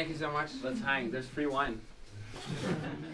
Thank you so much. Let's hang. There's free wine.